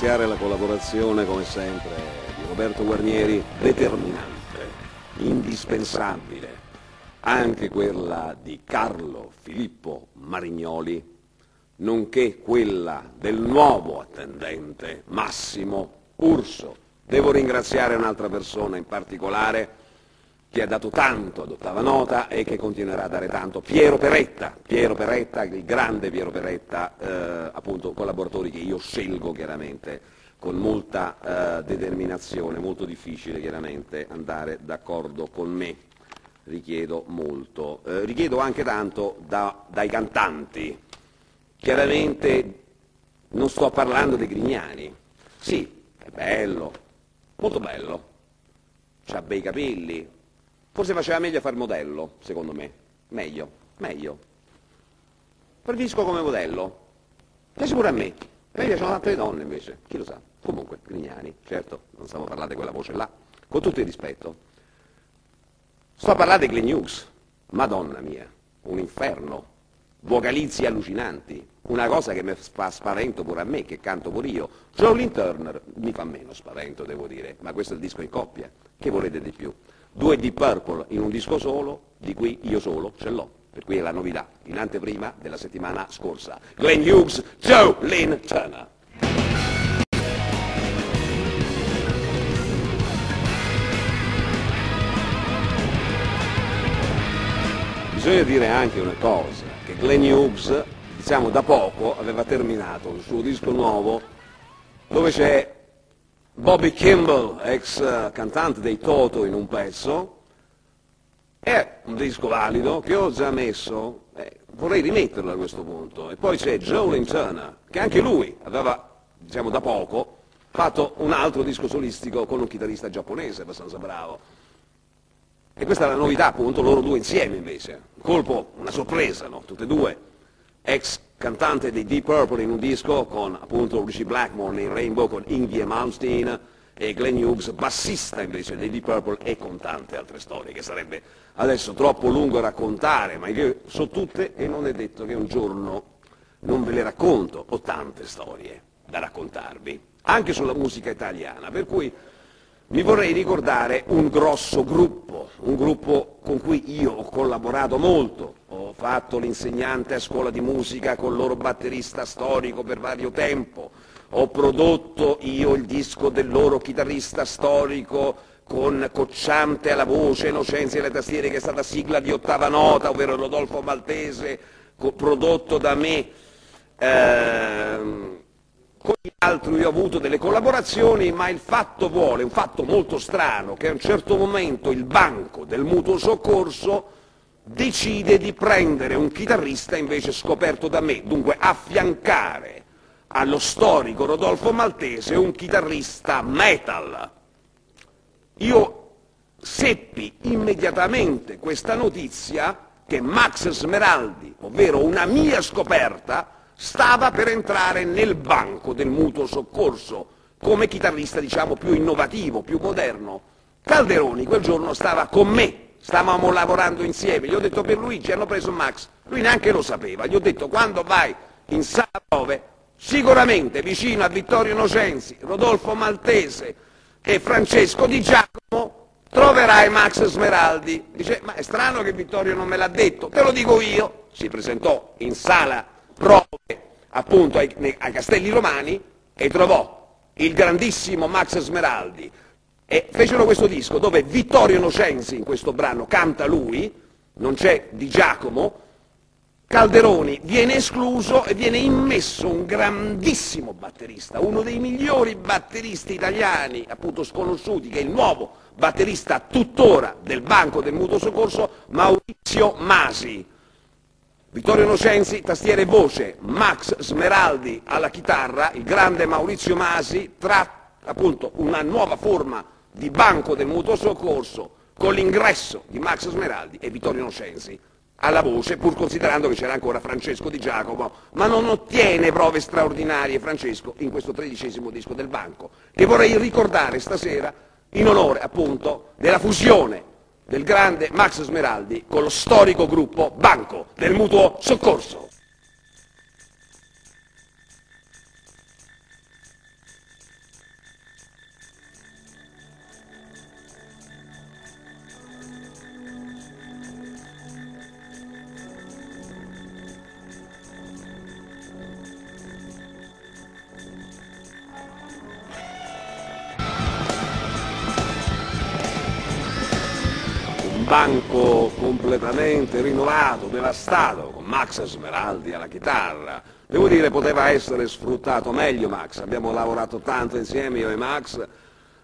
ringraziare la collaborazione, come sempre, di Roberto Guarnieri, determinante, indispensabile, anche quella di Carlo Filippo Marignoli, nonché quella del nuovo attendente Massimo Urso. Devo ringraziare un'altra persona in particolare che ha dato tanto ad Ottava Nota e che continuerà a dare tanto, Piero Peretta, Piero Peretta, il grande Piero Peretta, eh, appunto collaboratori che io scelgo chiaramente con molta eh, determinazione, molto difficile chiaramente andare d'accordo con me, richiedo molto. Eh, richiedo anche tanto da, dai cantanti, chiaramente non sto parlando dei Grignani, sì, è bello, molto bello, ha bei capelli, Forse faceva meglio a fare modello, secondo me. Meglio, meglio. Preferisco come modello. Piace pure a me. A me piacciono altre donne invece, chi lo sa. Comunque, Grignani, certo, non stiamo a parlare di quella voce là. Con tutto il rispetto. Sto a parlare di Glenn Hughes. Madonna mia, un inferno. Vocalizzi allucinanti. Una cosa che mi fa spavento pure a me, che canto pure io. Jolene Turner mi fa meno spavento, devo dire, ma questo è il disco in coppia. Che volete di più? Due Deep Purple in un disco solo, di cui io solo ce l'ho, per cui è la novità, in anteprima della settimana scorsa. Glenn Hughes, Joe Lynn Turner. Bisogna dire anche una cosa, che Glenn Hughes, diciamo da poco, aveva terminato il suo disco nuovo, dove c'è Bobby Kimball, ex eh, cantante dei Toto in un pezzo, è un disco valido che ho già messo, eh, vorrei rimetterlo a questo punto. E poi c'è Joe Turner, che anche lui aveva, diciamo da poco, fatto un altro disco solistico con un chitarrista giapponese abbastanza bravo. E questa è la novità, appunto, loro due insieme invece. Un colpo, una sorpresa, no? Tutte e due, ex cantante dei Deep Purple in un disco con appunto Richie Blackmore in Rainbow con Ingwie Malmsteen e Glenn Hughes, bassista invece dei Deep Purple e con tante altre storie che sarebbe adesso troppo lungo raccontare, ma io so tutte e non è detto che un giorno non ve le racconto, ho tante storie da raccontarvi, anche sulla musica italiana, per cui mi vorrei ricordare un grosso gruppo, un gruppo con cui io ho collaborato molto, ho fatto l'insegnante a scuola di musica con il loro batterista storico per vario tempo, ho prodotto io il disco del loro chitarrista storico con Cocciante alla voce, Innocenzi alle tastiere, che è stata sigla di ottava nota, ovvero Rodolfo Maltese, prodotto da me. Ehm, con gli altri ho avuto delle collaborazioni, ma il fatto vuole, un fatto molto strano, che a un certo momento il banco del mutuo soccorso decide di prendere un chitarrista invece scoperto da me, dunque affiancare allo storico Rodolfo Maltese un chitarrista metal. Io seppi immediatamente questa notizia che Max Smeraldi, ovvero una mia scoperta, stava per entrare nel banco del mutuo soccorso come chitarrista diciamo più innovativo, più moderno. Calderoni quel giorno stava con me, stavamo lavorando insieme, gli ho detto per Luigi hanno preso Max, lui neanche lo sapeva, gli ho detto quando vai in sala prove sicuramente vicino a Vittorio Innocenzi, Rodolfo Maltese e Francesco Di Giacomo troverai Max Smeraldi. Dice ma è strano che Vittorio non me l'ha detto, te lo dico io, si presentò in sala prove appunto ai, ai Castelli Romani e trovò il grandissimo Max Smeraldi e fecero questo disco dove Vittorio Nocenzi in questo brano canta lui, non c'è Di Giacomo, Calderoni viene escluso e viene immesso un grandissimo batterista, uno dei migliori batteristi italiani, appunto sconosciuti, che è il nuovo batterista tuttora del Banco del Mutuo Soccorso, Maurizio Masi. Vittorio Nocenzi, tastiere e voce, Max Smeraldi alla chitarra, il grande Maurizio Masi, tra appunto una nuova forma di banco del mutuo soccorso con l'ingresso di Max Smeraldi e Vittorio Nocenzi alla voce, pur considerando che c'era ancora Francesco Di Giacomo, ma non ottiene prove straordinarie Francesco in questo tredicesimo disco del banco, che vorrei ricordare stasera in onore appunto della fusione del grande Max Smeraldi con lo storico gruppo Banco del Mutuo Soccorso. Banco completamente rinnovato, devastato, con Max Smeraldi alla chitarra. Devo dire poteva essere sfruttato meglio Max, abbiamo lavorato tanto insieme io e Max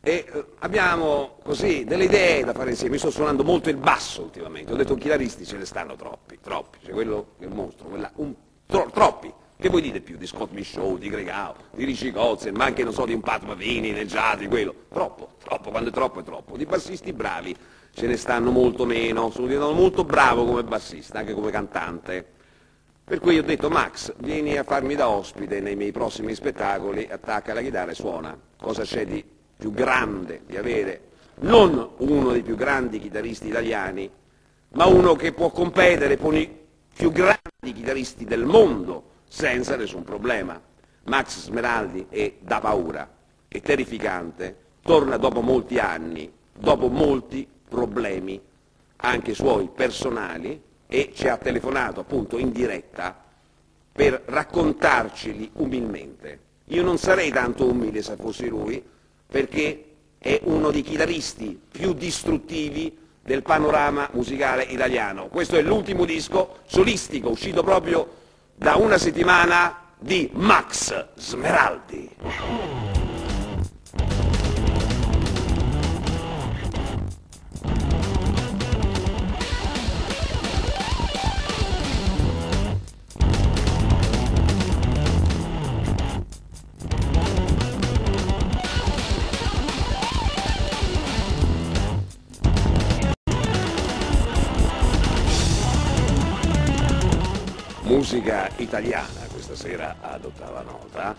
e eh, abbiamo così delle idee da fare insieme. Io sto suonando molto il basso ultimamente, ho detto chitarristi ce ne stanno troppi, troppi, c'è quello che è il mostro, quella, un, tro, troppi. Che vuoi dire più di Scott Michaud, di Gregao, di Ricci Cozzen, ma anche non so di un Pat Mavini, Neggiati, quello. Troppo, troppo, quando è troppo è troppo. Di bassisti bravi ce ne stanno molto meno, sono diventato molto bravo come bassista, anche come cantante. Per cui ho detto Max, vieni a farmi da ospite nei miei prossimi spettacoli, attacca la chitarra e suona. Cosa c'è di più grande di avere non uno dei più grandi chitarristi italiani, ma uno che può competere con i più grandi chitarristi del mondo senza nessun problema. Max Smeraldi è da paura, è terrificante, torna dopo molti anni, dopo molti problemi anche suoi personali e ci ha telefonato appunto in diretta per raccontarceli umilmente. Io non sarei tanto umile se fossi lui, perché è uno dei chitarristi più distruttivi del panorama musicale italiano. Questo è l'ultimo disco solistico uscito proprio da una settimana di Max Smeraldi. Musica italiana questa sera ad ottava nota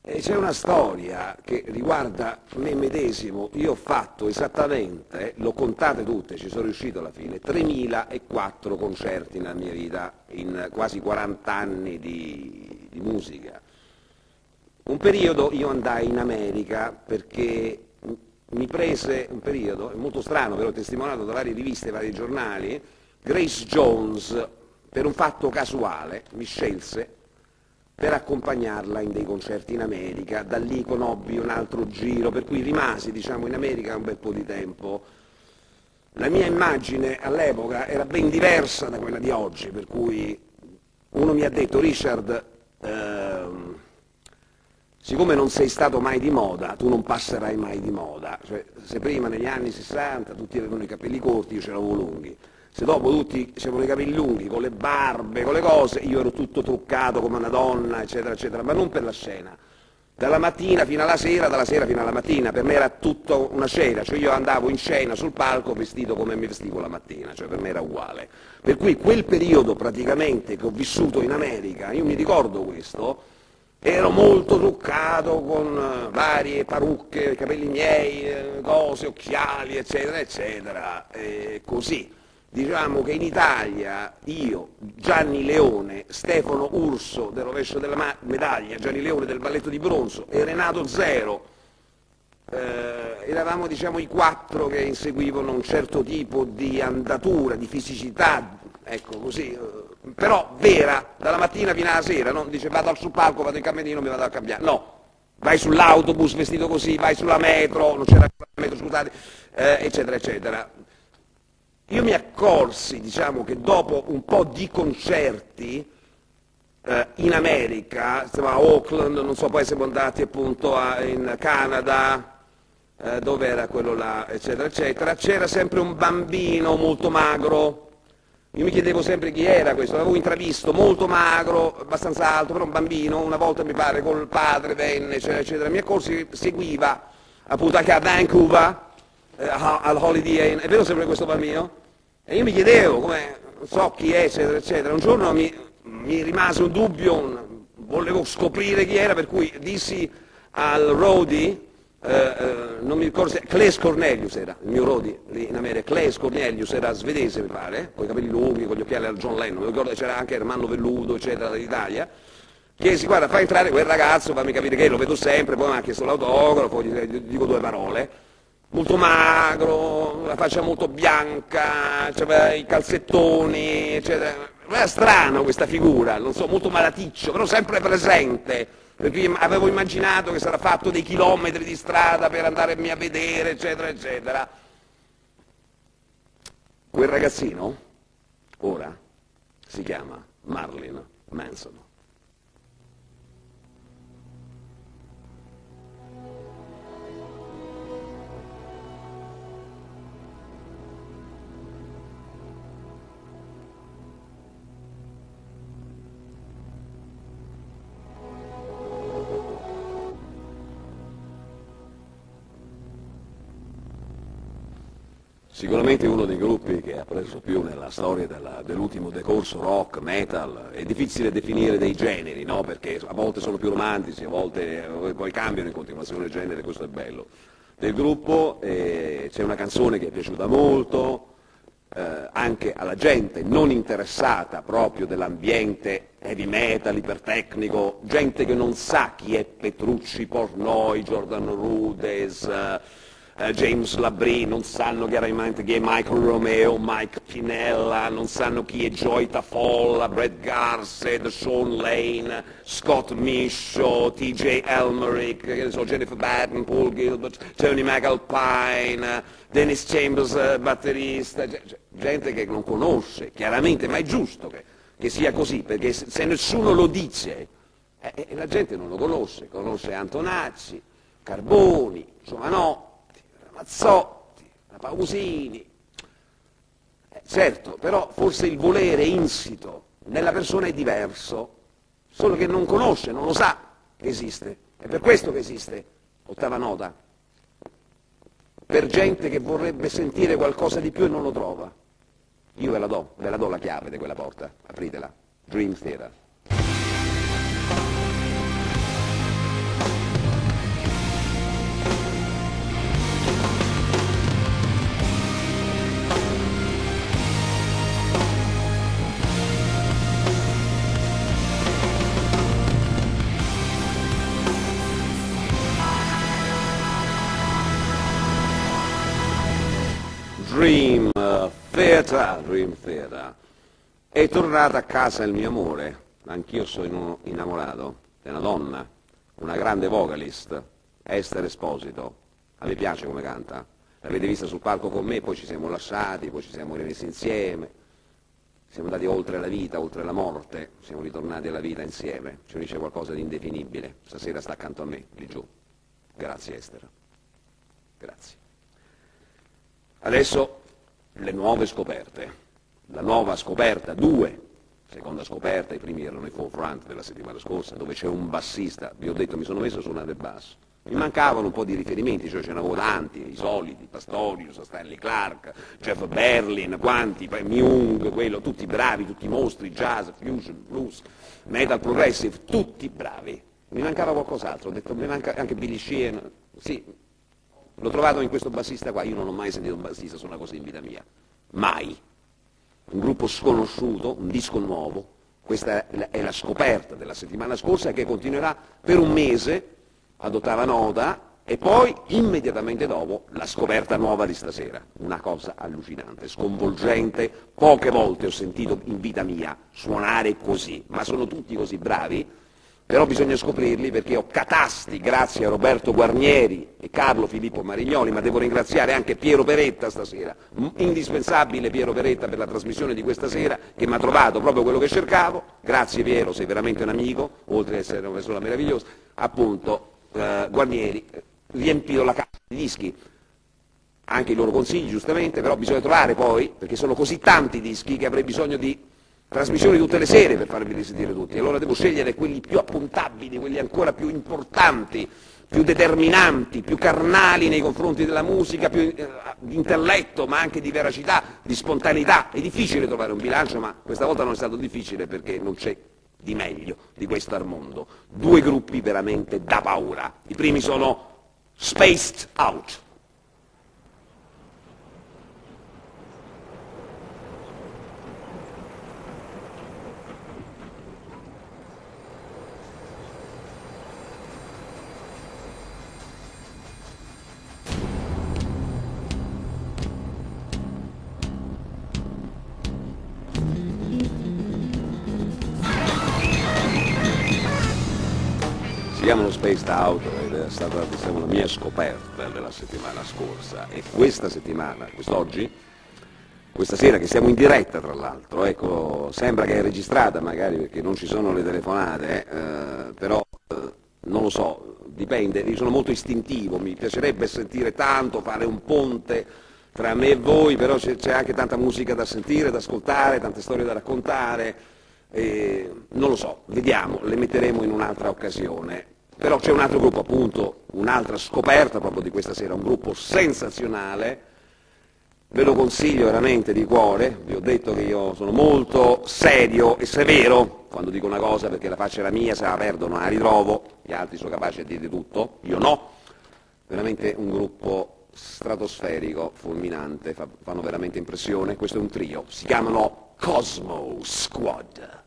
e c'è una storia che riguarda me medesimo, io ho fatto esattamente, l'ho contate tutte, ci sono riuscito alla fine, 3004 concerti nella mia vita, in quasi 40 anni di, di musica. Un periodo io andai in America perché mi prese un periodo, è molto strano, ve l'ho testimoniato da varie riviste, vari giornali, Grace Jones, per un fatto casuale mi scelse per accompagnarla in dei concerti in America, da lì conobbi un altro giro, per cui rimasi diciamo, in America un bel po' di tempo. La mia immagine all'epoca era ben diversa da quella di oggi, per cui uno mi ha detto Richard, ehm, siccome non sei stato mai di moda, tu non passerai mai di moda. Cioè, se prima negli anni 60 tutti avevano i capelli corti, io ce l'avevo lunghi se dopo tutti avevano i capelli lunghi, con le barbe, con le cose, io ero tutto truccato come una donna, eccetera, eccetera, ma non per la scena. Dalla mattina fino alla sera, dalla sera fino alla mattina, per me era tutta una scena, cioè io andavo in scena sul palco vestito come mi vestivo la mattina, cioè per me era uguale. Per cui quel periodo praticamente che ho vissuto in America, io mi ricordo questo, ero molto truccato con eh, varie parrucche, capelli miei, eh, cose, occhiali, eccetera, eccetera, e così. Diciamo che in Italia io, Gianni Leone, Stefano Urso del rovescio della medaglia, Gianni Leone del balletto di bronzo e Renato Zero, eh, eravamo diciamo, i quattro che inseguivano un certo tipo di andatura, di fisicità, ecco così, eh, però vera, dalla mattina fino alla sera, non dice vado sul palco, vado in camerino, mi vado a cambiare, no, vai sull'autobus vestito così, vai sulla metro, non c'era la metro, scusate, eh, eccetera, eccetera. Io mi accorsi, diciamo, che dopo un po' di concerti eh, in America, a Auckland, non so, poi siamo andati appunto a, in Canada, eh, dove era quello là, eccetera, eccetera, c'era sempre un bambino molto magro, io mi chiedevo sempre chi era questo, l'avevo intravisto, molto magro, abbastanza alto, però un bambino, una volta mi pare col padre venne, eccetera, eccetera, mi accorsi, seguiva appunto anche a Vancouver, eh, al Holiday Inn, è vero sempre questo bambino? E io mi chiedevo, come, so chi è, eccetera, eccetera. Un giorno mi, mi rimase un dubbio, un, volevo scoprire chi era, per cui dissi al Rodi, eh, eh, non mi ricordo se, Claes Cornelius era, il mio Rodi lì in America, Claes Cornelius era svedese mi pare, con i capelli lunghi, con gli occhiali al John Lennon, mi ricordo che c'era anche Ermanno Velludo, eccetera, dall'Italia, chiesi guarda fai entrare quel ragazzo, fammi capire che lo vedo sempre, poi mi ha chiesto l'autografo, gli dico due parole, molto magro, la faccia molto bianca, aveva i calzettoni, eccetera. Era strano questa figura, non so, molto malaticcio, però sempre presente, perché avevo immaginato che sarà fatto dei chilometri di strada per andarmi a vedere, eccetera, eccetera. Quel ragazzino ora si chiama Marlin Manson. Sicuramente uno dei gruppi che ha preso più nella storia dell'ultimo decorso rock, metal, è difficile definire dei generi, no? perché a volte sono più romantici, a volte eh, poi cambiano in continuazione il genere, questo è bello. Del gruppo eh, c'è una canzone che è piaciuta molto, eh, anche alla gente non interessata proprio dell'ambiente heavy metal, ipertecnico, gente che non sa chi è Petrucci, Pornoi, Jordan Rudess, eh, eh, James Labrie, non sanno chiaramente chi è Michael Romeo, Mike Pinella, non sanno chi è Joy Tafolla, Brett Garsed, Sean Lane, Scott Misho, TJ Elmerick, so, Jennifer Batten, Paul Gilbert, Tony McAlpine, Dennis Chambers, eh, batterista, gente che non conosce chiaramente, ma è giusto che, che sia così, perché se, se nessuno lo dice, eh, eh, la gente non lo conosce, conosce Antonacci, Carboni, insomma no, Mazzotti, la Pausini. Eh, certo, però forse il volere insito nella persona è diverso, solo che non conosce, non lo sa che esiste. È per questo che esiste ottava nota. Per gente che vorrebbe sentire qualcosa di più e non lo trova. Io ve la do, ve la do la chiave di quella porta, apritela. Dream Theater. Theater. È tornato a casa il mio amore, anch'io sono innamorato, è una donna, una grande vocalist, Esther Esposito. A me piace come canta. L'avete vista sul palco con me, poi ci siamo lasciati, poi ci siamo rimessi insieme. Siamo andati oltre la vita, oltre la morte, siamo ritornati alla vita insieme. Ci unisce qualcosa di indefinibile. Stasera sta accanto a me, lì giù. Grazie Esther. Grazie. Adesso le nuove scoperte. La nuova scoperta, due, seconda scoperta, i primi erano i forefront della settimana scorsa, dove c'è un bassista, vi ho detto mi sono messo a suonare il basso. Mi mancavano un po' di riferimenti, cioè ce n'avevo tanti, i soliti, Pastorius, Stanley Clark, Jeff Berlin, quanti, Myung, quello, tutti bravi, tutti mostri, jazz, fusion, blues, metal progressive, tutti bravi. Mi mancava qualcos'altro, ho detto mi manca anche Billy Sheehan, sì, L'ho trovato in questo bassista qua, io non ho mai sentito un bassista suona così in vita mia. Mai. Un gruppo sconosciuto, un disco nuovo. Questa è la scoperta della settimana scorsa che continuerà per un mese ad ottava nota e poi immediatamente dopo la scoperta nuova di stasera. Una cosa allucinante, sconvolgente. Poche volte ho sentito in vita mia suonare così, ma sono tutti così bravi però bisogna scoprirli perché ho catasti grazie a Roberto Guarnieri e Carlo Filippo Marignoli, ma devo ringraziare anche Piero Peretta stasera, indispensabile Piero Peretta per la trasmissione di questa sera, che mi ha trovato proprio quello che cercavo, grazie Piero, sei veramente un amico, oltre ad essere una persona meravigliosa, appunto eh, Guarnieri, riempito la casa di dischi, anche i loro consigli giustamente, però bisogna trovare poi, perché sono così tanti dischi che avrei bisogno di trasmissioni tutte le sere per farvi risentire tutti, allora devo scegliere quelli più appuntabili, quelli ancora più importanti, più determinanti, più carnali nei confronti della musica, più eh, di intelletto, ma anche di veracità, di spontaneità. È difficile trovare un bilancio, ma questa volta non è stato difficile perché non c'è di meglio di questo al mondo. Due gruppi veramente da paura. I primi sono Spaced Out. Out ed è stata diciamo, la mia scoperta della settimana scorsa e questa settimana, quest'oggi, questa sera, che siamo in diretta tra l'altro, ecco, sembra che è registrata magari perché non ci sono le telefonate, eh, però eh, non lo so, dipende, io sono molto istintivo, mi piacerebbe sentire tanto, fare un ponte tra me e voi, però c'è anche tanta musica da sentire, da ascoltare, tante storie da raccontare, eh, non lo so, vediamo, le metteremo in un'altra occasione. Però c'è un altro gruppo, appunto, un'altra scoperta proprio di questa sera, un gruppo sensazionale, ve lo consiglio veramente di cuore, vi ho detto che io sono molto serio e severo quando dico una cosa perché la faccia è la mia, se la perdo non la ritrovo, gli altri sono capaci di dire tutto, io no, veramente un gruppo stratosferico, fulminante, fanno veramente impressione, questo è un trio, si chiamano Cosmo Squad.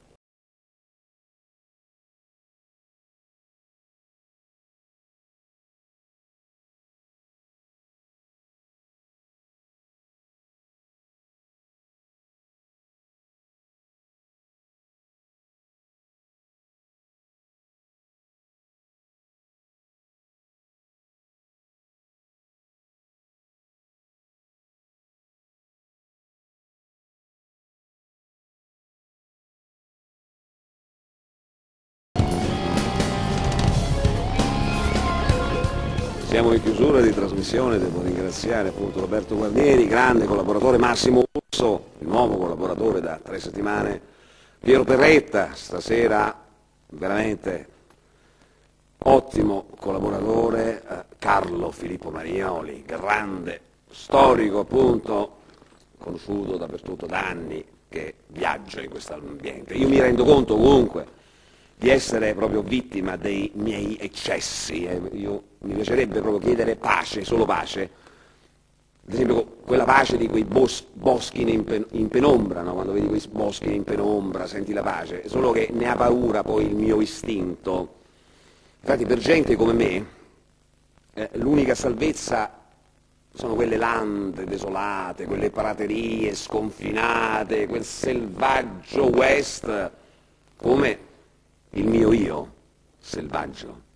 Siamo in chiusura di trasmissione, devo ringraziare appunto Roberto Guarnieri, grande collaboratore, Massimo Urso, il nuovo collaboratore da tre settimane, Piero Perretta, stasera veramente ottimo collaboratore, eh, Carlo Filippo Marioli, grande, storico appunto, conosciuto dappertutto da anni, che viaggia in questo ambiente. Io mi rendo conto comunque di essere proprio vittima dei miei eccessi. Eh. Io, mi piacerebbe proprio chiedere pace, solo pace. Ad esempio quella pace di quei bos- boschi in, pen- in penombra, no? quando vedi quei boschi in penombra, senti la pace, solo che ne ha paura poi il mio istinto. Infatti per gente come me eh, l'unica salvezza sono quelle lande desolate, quelle praterie sconfinate, quel selvaggio west, come il mio io selvaggio.